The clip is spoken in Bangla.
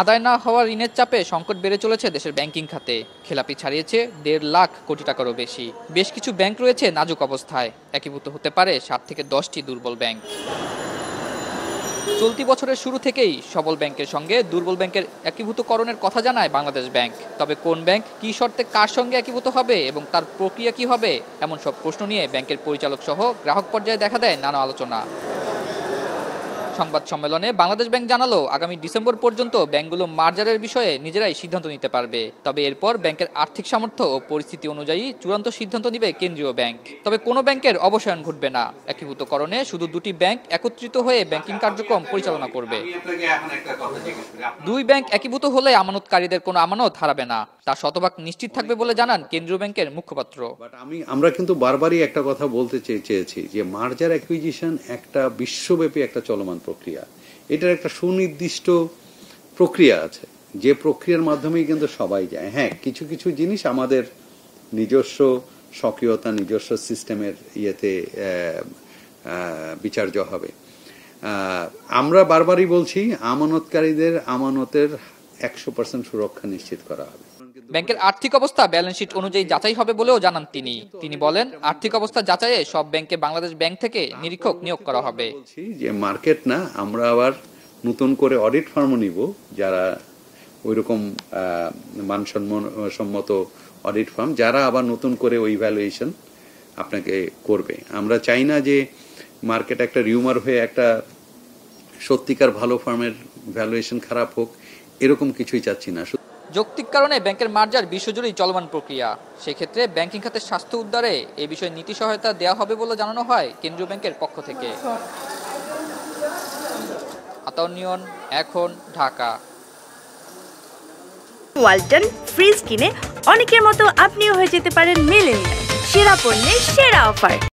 আদায় না হওয়া ঋণের চাপে সংকট বেড়ে চলেছে দেশের ব্যাংকিং খাতে। খেলাপি ছাড়িয়েছে দেড় লাখ কোটি টাকারও বেশি। বেশ কিছু ব্যাংক রয়েছে নাজুক অবস্থায়। একীভূত হতে পারে সাত থেকে দশটি দুর্বল ব্যাংক। চলতি বছরের শুরু থেকেই সবল ব্যাংকের সঙ্গে দুর্বল ব্যাংকের একীভূতকরণের কথা জানায় বাংলাদেশ ব্যাংক। তবে কোন ব্যাংক কী শর্তে কার সঙ্গে একীভূত হবে এবং তার প্রক্রিয়া কি হবে, এমন সব প্রশ্ন নিয়ে ব্যাংকের পরিচালক সহ গ্রাহক পর্যায়ে দেখা দেয় নানা আলোচনা। সংবাদ সম্মেলনে বাংলাদেশ ব্যাংক জানালো আগামী ডিসেম্বর পর্যন্ত ব্যাংকগুলো মার্জারের বিষয়ে নিজেরাই সিদ্ধান্ত নিতে পারবে। তবে এরপর ব্যাংকের আর্থিক সামর্থ্য ও পরিস্থিতি অনুযায়ী চূড়ান্ত সিদ্ধান্ত নেবে কেন্দ্রীয় ব্যাংক। তবে কোনো ব্যাংকের অবসায়ন ঘটবে না। একীভূতকরণে শুধু দুটি ব্যাংক একত্রিত হয়ে ব্যাংকিং কার্যক্রম পরিচালনা করবে। আমি আপনাকে এখন একটা কথা জিজ্ঞেস করি। আপনার দুই ব্যাংক একীভূত হলে আমানতকারীদের কোনো আমানত হারাবে না। তা শতভাগ নিশ্চিত থাকবে বলে জানান কেন্দ্রীয় ব্যাংকের মুখপাত্র। আমি আমরা কিন্তু বারবারই একটা কথা বলতে চেয়ে- চেয়েছি যে মার্জার অ্যাকুইজিশন একটা বিশ্বব্যাপী একটা চলমান প্রক্রিয়া। এটার একটা সুনির্দিষ্ট প্রক্রিয়া আছে। যে প্রক্রিয়ার মাধ্যমেই কিন্তু সবাই যায়। হ্যাঁ কিছু কিছু জিনিস আমাদের নিজস্ব সক্রিয়তা নিজস্ব সিস্টেমের ইয়েতে বিচার্য হবে। আমরা বারবারই বলছি, আমানতকারীদের আমানতের একশো পার্সেন্ট সুরক্ষা নিশ্চিত করা হবে। ব্যাংকের আর্থিক অবস্থা ব্যালেন্স শিট অনুযায়ী যাচাই হবে বলেও জানান তিনি। তিনি বলেন আর্থিক অবস্থা যাচাইয়ে সব ব্যাংকে বাংলাদেশ ব্যাংক থেকে নিরীক্ষক নিয়োগ করা হবে। যে মার্কেট না আমরা আবার নতুন করে অডিট ফার্মও নিব যারা ওইরকম আহ, মানসম্মত অডিট ফার্ম যারা আবার নতুন করে ওই ভ্যালুয়েশন আপনাকে করবে। আমরা চাই না যে মার্কেট একটা রিউমার হয়ে একটা সত্যিকার ভালো ফার্মের ভ্যালুয়েশন খারাপ হোক এরকম কিছুই চাচ্ছি না। যৌক্তিক কারণে ব্যাংকের মার্জার বিশ্বজুড়েই চলমান প্রক্রিয়া। সেক্ষেত্রে ব্যাংকিং খাতের স্বাস্থ্য উদ্ধারে এ বিষয়ে নীতি সহায়তা দেওয়া হবে বলে জানানো হয় কেন্দ্রীয় ব্যাংকের পক্ষ থেকে। আতাউনিয়ন এখন ঢাকা। ওয়ালটন ফ্রিজ কিনে অনেকের মতো আপনিও হয়ে যেতে পারেন মিলেনিয়াল। সেরা পণ্যের সেরা অফার।